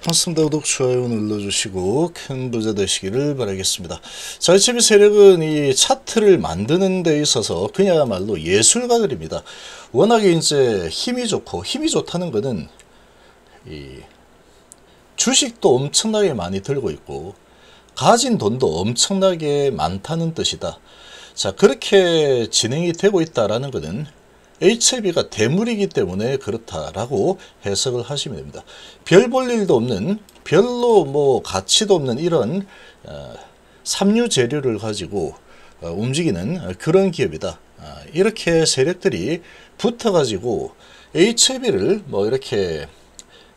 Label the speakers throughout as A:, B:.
A: 반갑습니다. 구독, 좋아요 눌러주시고 큰 부자 되시기를 바라겠습니다. 자, HB 세력은 이 차트를 만드는 데 있어서 그야말로 예술가들입니다. 워낙에 이제 힘이 좋고 힘이 좋다는 것은 이 주식도 엄청나게 많이 들고 있고 가진 돈도 엄청나게 많다는 뜻이다. 자, 그렇게 진행이 되고 있다라는 것은 HIV가 대물이기 때문에 그렇다라고 해석을 하시면 됩니다. 별 볼 일도 없는 별로 뭐 가치도 없는 이런 어, 삼류 재료를 가지고 어, 움직이는 그런 기업이다. 아, 이렇게 세력들이 붙어가지고 HIV를 뭐 이렇게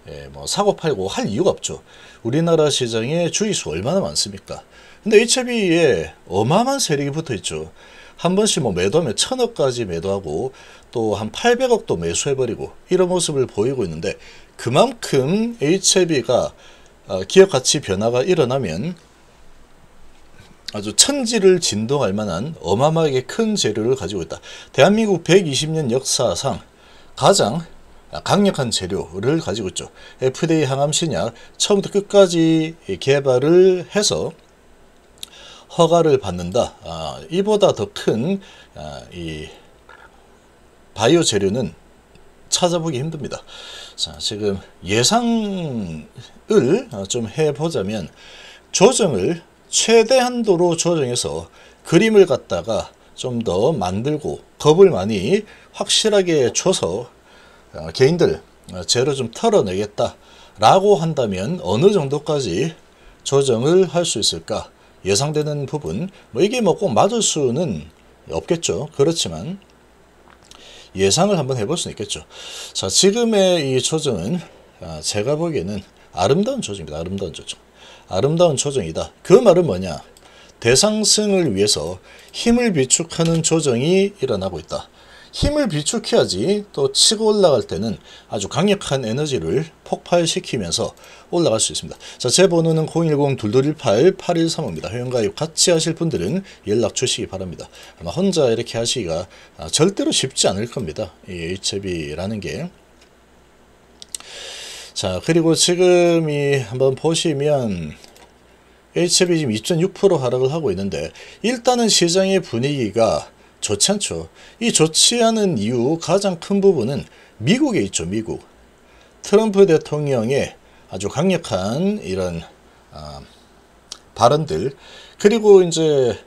A: 예, 뭐 사고 팔고 할 이유가 없죠. 우리나라 시장에 주의수 얼마나 많습니까? 근데 HIV에 어마어마한 세력이 붙어 있죠. 한 번씩 뭐 매도하면 천억까지 매도하고 또 한 800억도 매수해버리고 이런 모습을 보이고 있는데 그만큼 HIV가 어, 기업 가치 변화가 일어나면 아주 천지를 진동할 만한 어마어마하게 큰 재료를 가지고 있다. 대한민국 120년 역사상 가장 강력한 재료를 가지고 있죠. FDA 항암 신약 처음부터 끝까지 개발을 해서 허가를 받는다. 아, 이보다 더 큰이 아, 바이오 재료는 찾아보기 힘듭니다. 자, 지금 예상을 좀 해보자면 조정을 최대한도로 조정해서 그림을 갖다가 좀 더 만들고 겁을 많이 확실하게 줘서 어, 개인들 죄를 좀 털어내겠다 라고 한다면 어느 정도까지 조정을 할 수 있을까 예상되는 부분 뭐 이게 뭐 꼭 맞을 수는 없겠죠. 그렇지만 예상을 한번 해볼 수 있겠죠. 자 지금의 이 조정은 아, 제가 보기에는 아름다운 조정입니다. 아름다운 조정. 아름다운 조정이다. 그 말은 뭐냐? 대상승을 위해서 힘을 비축하는 조정이 일어나고 있다 힘을 비축해야지 또 치고 올라갈 때는 아주 강력한 에너지를 폭발시키면서 올라갈 수 있습니다. 자, 제 번호는 010-2218-8135입니다. 회원가입 같이 하실 분들은 연락 주시기 바랍니다. 아마 혼자 이렇게 하시기가 아, 절대로 쉽지 않을 겁니다. 이 HB라는 게. 자, 그리고 지금 이 한번 보시면 HB 지금 2.6% 하락을 하고 있는데 일단은 시장의 분위기가 좋지 않죠. 이 좋지 않은 이유 가장 큰 부분은 미국에 있죠. 미국. 트럼프 대통령의 아주 강력한 이런 아, 발언들 그리고 이제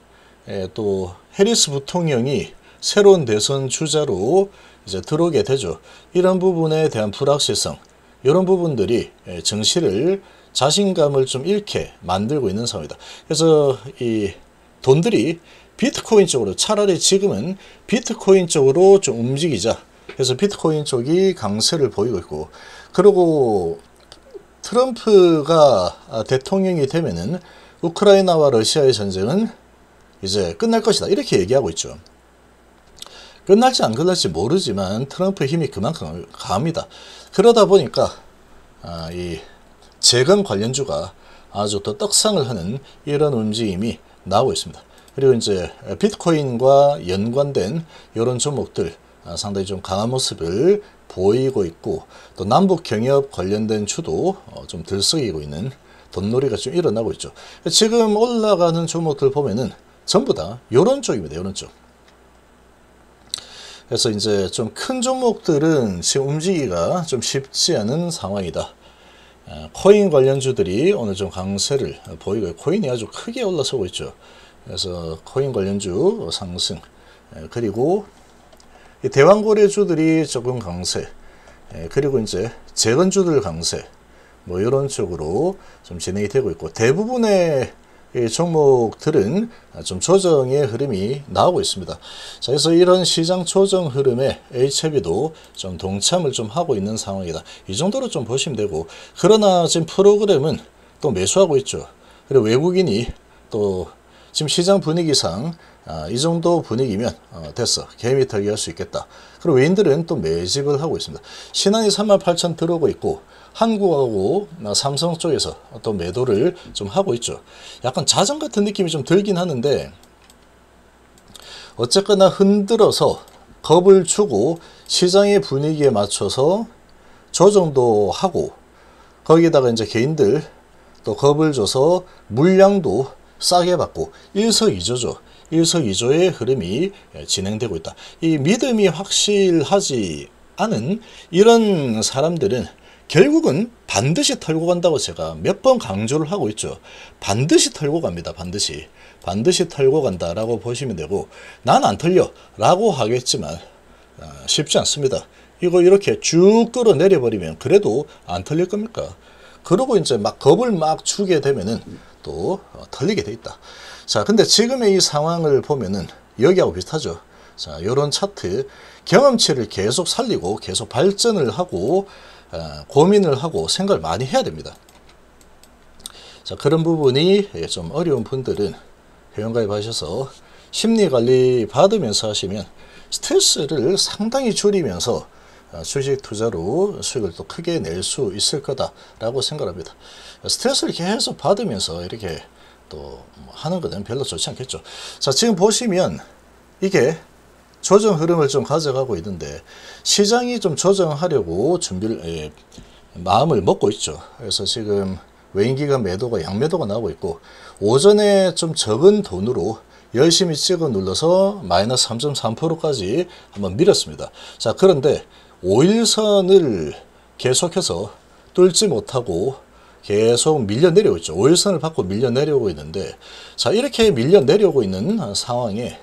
A: 에, 또 해리스 부통령이 새로운 대선 주자로 이제 들어오게 되죠. 이런 부분에 대한 불확실성 이런 부분들이 정시를 자신감을 좀 잃게 만들고 있는 상황이다. 그래서 이 돈들이 비트코인 쪽으로 차라리 지금은 비트코인 쪽으로 좀 움직이자. 그래서 비트코인 쪽이 강세를 보이고 있고 그리고 트럼프가 대통령이 되면은 우크라이나와 러시아의 전쟁은 이제 끝날 것이다. 이렇게 얘기하고 있죠. 끝날지 안 끝날지 모르지만 트럼프의 힘이 그만큼 강합니다. 그러다 보니까 아, 이 재건 관련주가 아주 더 떡상을 하는 이런 움직임이 나오고 있습니다. 그리고 이제 비트코인과 연관된 이런 종목들 아, 상당히 좀 강한 모습을 보이고 있고 또 남북 경협 관련된 추도 어, 좀 들썩이고 있는 돈놀이가 좀 일어나고 있죠. 지금 올라가는 종목들 보면은 전부 다 이런 쪽입니다. 이런 쪽. 그래서 이제 좀 큰 종목들은 지금 움직이기가 좀 쉽지 않은 상황이다. 아, 코인 관련주들이 오늘 좀 강세를 보이고 코인이 아주 크게 올라서고 있죠. 그래서 코인 관련주 상승 그리고 대왕거래주들이 조금 강세 그리고 이제 재건주들 강세 뭐 이런 쪽으로 좀 진행이 되고 있고 대부분의 종목들은 좀 조정의 흐름이 나오고 있습니다. 자, 그래서 이런 시장 조정 흐름에 HB도 좀 동참을 좀 하고 있는 상황이다. 이 정도로 좀 보시면 되고 그러나 지금 프로그램은 또 매수하고 있죠. 그리고 외국인이 또 지금 시장 분위기상 아, 이 정도 분위기면 어, 됐어. 개미 털기 할 수 있겠다. 그리고 외인들은 또 매집을 하고 있습니다. 신한이 38,000 들어오고 있고 한국하고 삼성 쪽에서 또 매도를 좀 하고 있죠. 약간 자전 같은 느낌이 좀 들긴 하는데 어쨌거나 흔들어서 겁을 주고 시장의 분위기에 맞춰서 조정도 하고 거기다가 이제 개인들 또 겁을 줘서 물량도 싸게 받고 일석이조죠. 일석이조의 흐름이 진행되고 있다. 이 믿음이 확실하지 않은 이런 사람들은 결국은 반드시 털고 간다고 제가 몇 번 강조를 하고 있죠. 반드시 털고 갑니다. 반드시. 반드시 털고 간다라고 보시면 되고 난 안 털려 라고 하겠지만 아, 쉽지 않습니다. 이거 이렇게 쭉 끌어내려 버리면 그래도 안 털릴 겁니까? 그러고 이제 막 겁을 막 주게 되면은 또 어, 털리게 돼 있다. 자, 근데 지금의 이 상황을 보면은 여기하고 비슷하죠. 자, 요런 차트 경험치를 계속 살리고 계속 발전을 하고 어, 고민을 하고 생각을 많이 해야 됩니다. 자, 그런 부분이 좀 어려운 분들은 회원가입 하셔서 심리 관리 받으면서 하시면 스트레스를 상당히 줄이면서 어, 주식 투자로 수익을 또 크게 낼 수 있을 거다라고 생각합니다. 스트레스를 계속 받으면서 이렇게 또 하는 것은 별로 좋지 않겠죠. 자, 지금 보시면 이게 조정 흐름을 좀 가져가고 있는데 시장이 좀 조정하려고 준비를 예, 마음을 먹고 있죠. 그래서 지금 외인기관 매도가 양매도가 나오고 있고 오전에 좀 적은 돈으로 열심히 찍어 눌러서 마이너스 3.3%까지 한번 밀었습니다. 자 그런데 5일선을 계속해서 뚫지 못하고 계속 밀려 내려오고 있죠. 5일선을 받고 밀려 내려오고 있는데 자 이렇게 밀려 내려오고 있는 상황에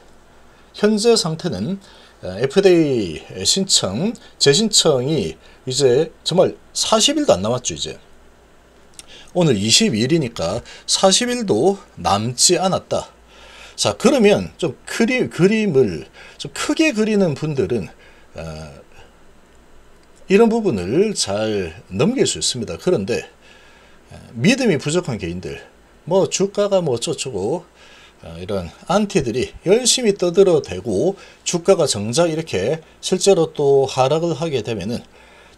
A: 현재 상태는 FDA 신청, 재신청이 이제 정말 40일도 안 남았죠, 이제. 오늘 22일이니까 40일도 남지 않았다. 자, 그러면 좀 그리, 그림을 좀 크게 그리는 분들은, 어, 이런 부분을 잘 넘길 수 있습니다. 그런데, 믿음이 부족한 개인들, 뭐 주가가 뭐 어쩌고 어, 이런 안티들이 열심히 떠들어대고 주가가 정작 이렇게 실제로 또 하락을 하게 되면은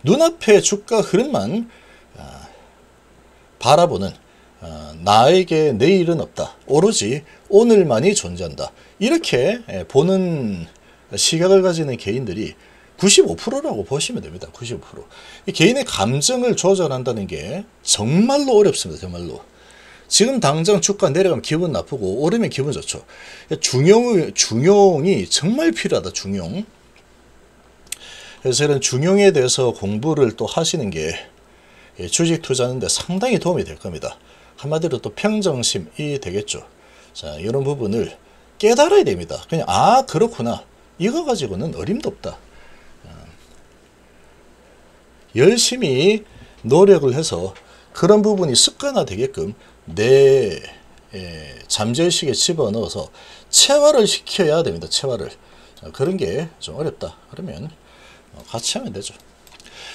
A: 눈앞에 주가 흐름만 어, 바라보는 어, 나에게 내일은 없다. 오로지 오늘만이 존재한다. 이렇게 예, 보는 시각을 가지는 개인들이 95%라고 보시면 됩니다. 95%. 이 개인의 감정을 조절한다는 게 정말로 어렵습니다. 정말로. 지금 당장 주가 내려가면 기분 나쁘고 오르면 기분 좋죠. 중용, 중용이 정말 필요하다. 중용. 그래서 이런 중용에 대해서 공부를 또 하시는 게 주식 투자하는데 상당히 도움이 될 겁니다. 한마디로 또 평정심이 되겠죠. 자, 이런 부분을 깨달아야 됩니다. 그냥, 아, 그렇구나. 이거 가지고는 어림도 없다. 열심히 노력을 해서 그런 부분이 습관화 되게끔 내 예, 잠재의식에 집어넣어서 체화를 시켜야 됩니다. 체화를. 그런 게 좀 어렵다. 그러면 어, 같이 하면 되죠.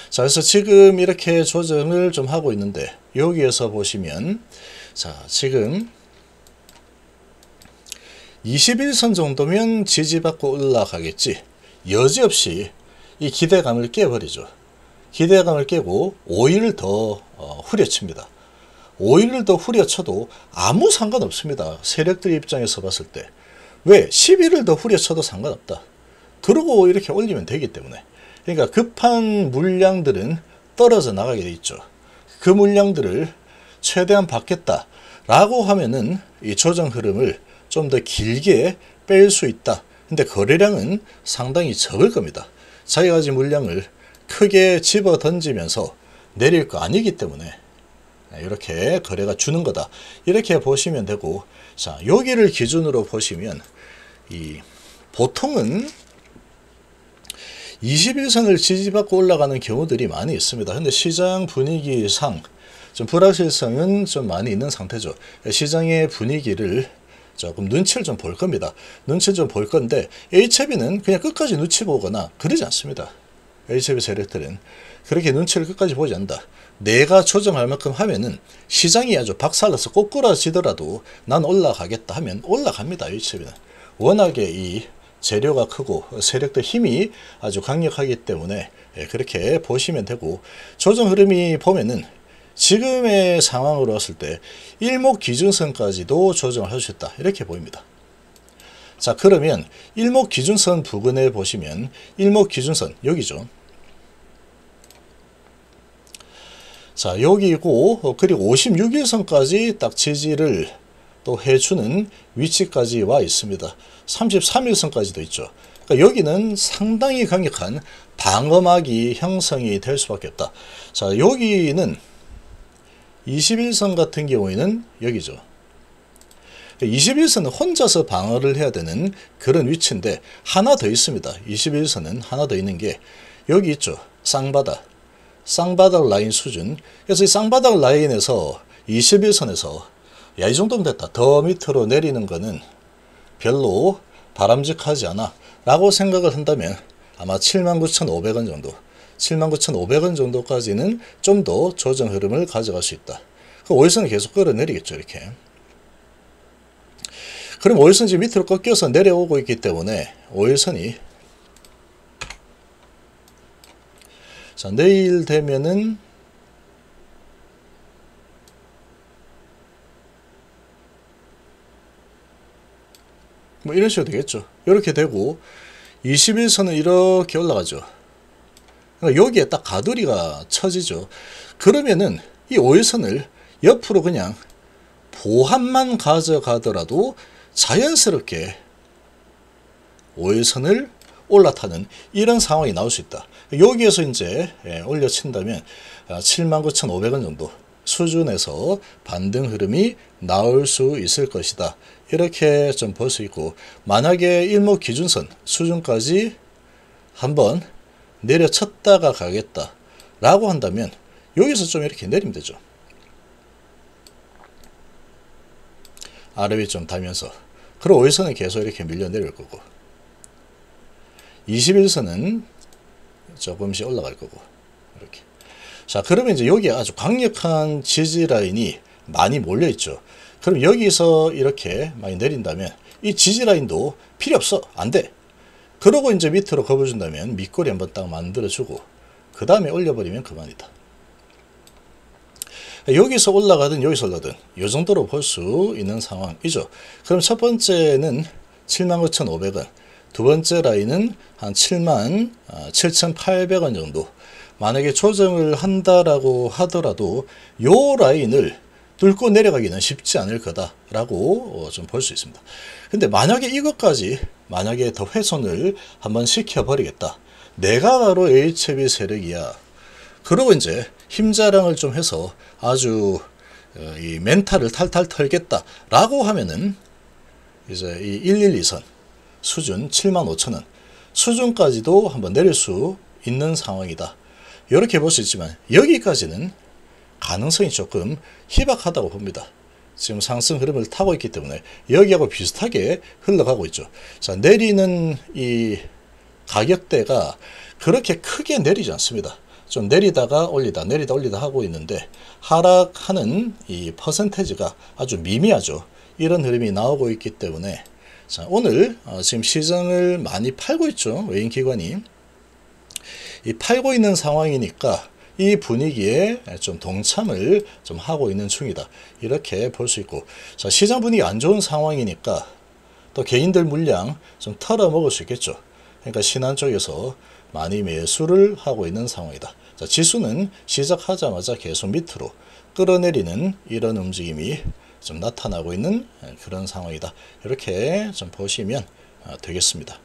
A: 자, 그래서 지금 이렇게 조정을 좀 하고 있는데 여기에서 보시면 자, 지금 21선 정도면 지지받고 올라가겠지. 여지없이 이 기대감을 깨버리죠. 기대감을 깨고 5일 더 어, 후려칩니다. 5일을 더 후려쳐도 아무 상관없습니다. 세력들 입장에서 봤을 때. 왜? 10일을 더 후려쳐도 상관없다. 그러고 이렇게 올리면 되기 때문에. 그러니까 급한 물량들은 떨어져 나가게 돼 있죠. 그 물량들을 최대한 받겠다. 라고 하면은 이 조정 흐름을 좀 더 길게 뺄 수 있다. 근데 거래량은 상당히 적을 겁니다. 자기가 가진 물량을 크게 집어 던지면서 내릴 거 아니기 때문에 이렇게 거래가 주는 거다. 이렇게 보시면 되고, 자, 여기를 기준으로 보시면, 이, 보통은 21선을 지지받고 올라가는 경우들이 많이 있습니다. 근데 시장 분위기상 좀 불확실성은 좀 많이 있는 상태죠. 시장의 분위기를 조금 눈치를 좀 볼 겁니다. 눈치를 좀 볼 건데, HB는 그냥 끝까지 눈치 보거나 그러지 않습니다. HB 세력들은 그렇게 눈치를 끝까지 보지 않는다. 내가 조정할 만큼 하면은 시장이 아주 박살나서 꼬꾸라지더라도 난 올라가겠다 하면 올라갑니다. HB는. 워낙에 이 재료가 크고 세력들 힘이 아주 강력하기 때문에 예, 그렇게 보시면 되고 조정 흐름이 보면은 지금의 상황으로 봤을 때 일목 기준선까지도 조정을 해주셨다 이렇게 보입니다. 자 그러면 일목 기준선 부근에 보시면 일목 기준선 여기죠. 자, 여기고, 어, 그리고 56일선까지 딱 지지를 또 해주는 위치까지 와 있습니다. 33일선까지도 있죠. 그러니까 여기는 상당히 강력한 방어막이 형성이 될 수밖에 없다. 자, 여기는 21선 같은 경우에는 여기죠. 21선은 혼자서 방어를 해야 되는 그런 위치인데 하나 더 있습니다. 21선은 하나 더 있는 게 여기 있죠. 쌍바닥. 쌍바닥 라인 수준. 그래서 이 쌍바닥 라인에서 21선에서 야, 이 정도면 됐다. 더 밑으로 내리는 거는 별로 바람직하지 않아. 라고 생각을 한다면 아마 79,500원 정도. 79,500원 정도까지는 좀 더 조정 흐름을 가져갈 수 있다. 그 5일선은 계속 끌어내리겠죠. 이렇게. 그럼 5일선 지금 밑으로 꺾여서 내려오고 있기 때문에 5일선이 자 내일 되면은 뭐 이런 식으로 되겠죠. 이렇게 되고 21선은 이렇게 올라가죠. 그러니까 여기에 딱 가두리가 쳐지죠. 그러면은 이 5일선을 옆으로 그냥 보합만 가져가더라도 자연스럽게 5일선을 올라타는 이런 상황이 나올 수 있다. 여기에서 이제 예, 올려친다면 79,500원 아, 정도 수준에서 반등 흐름이 나올 수 있을 것이다. 이렇게 좀 볼 수 있고 만약에 일목 기준선 수준까지 한번 내려쳤다가 가겠다 라고 한다면 여기서 좀 이렇게 내리면 되죠. 아래 위좀 달면서 그리고 5일선은 계속 이렇게 밀려 내릴 거고 21선은 조금씩 올라갈 거고 이렇게. 자 그러면 이제 여기에 아주 강력한 지지 라인이 많이 몰려 있죠. 그럼 여기서 이렇게 많이 내린다면 이 지지 라인도 필요 없어. 안돼. 그러고 이제 밑으로 거어준다면 밑꼬리 한번 딱 만들어 주고 그 다음에 올려버리면 그만이다. 여기서 올라가든 여기서 올라든 이 정도로 볼 수 있는 상황이죠. 그럼 첫 번째는 79,500원 두 번째 라인은 한 7만 7,800원 아, 정도 만약에 조정을 한다라고 하더라도 요 라인을 뚫고 내려가기는 쉽지 않을 거다라고 어, 좀볼 수 있습니다. 근데 만약에 이것까지 만약에 더 훼손을 한번 시켜버리겠다. 내가 바로 HB 세력이야. 그러고 이제 힘자랑을 좀 해서 아주 어, 이 멘탈을 탈탈 털겠다라고 하면은 이제 이 112선 수준 7만 5천 원 수준까지도 한번 내릴 수 있는 상황이다. 이렇게 볼 수 있지만 여기까지는 가능성이 조금 희박하다고 봅니다. 지금 상승 흐름을 타고 있기 때문에 여기하고 비슷하게 흘러가고 있죠. 자, 내리는 이 가격대가 그렇게 크게 내리지 않습니다. 좀 내리다가 올리다 내리다 올리다 하고 있는데 하락하는 이 퍼센테지가 아주 미미하죠. 이런 흐름이 나오고 있기 때문에 자, 오늘 어, 지금 시장을 많이 팔고 있죠. 외인 기관이. 이 팔고 있는 상황이니까 이 분위기에 좀 동참을 좀 하고 있는 중이다. 이렇게 볼 수 있고 자, 시장 분위기 안 좋은 상황이니까 또 개인들 물량 좀 털어 먹을 수 있겠죠. 그러니까 신한 쪽에서 많이 매수를 하고 있는 상황이다. 자, 지수는 시작하자마자 계속 밑으로 끌어내리는 이런 움직임이 좀 나타나고 있는 그런 상황이다. 이렇게 좀 보시면 아, 되겠습니다.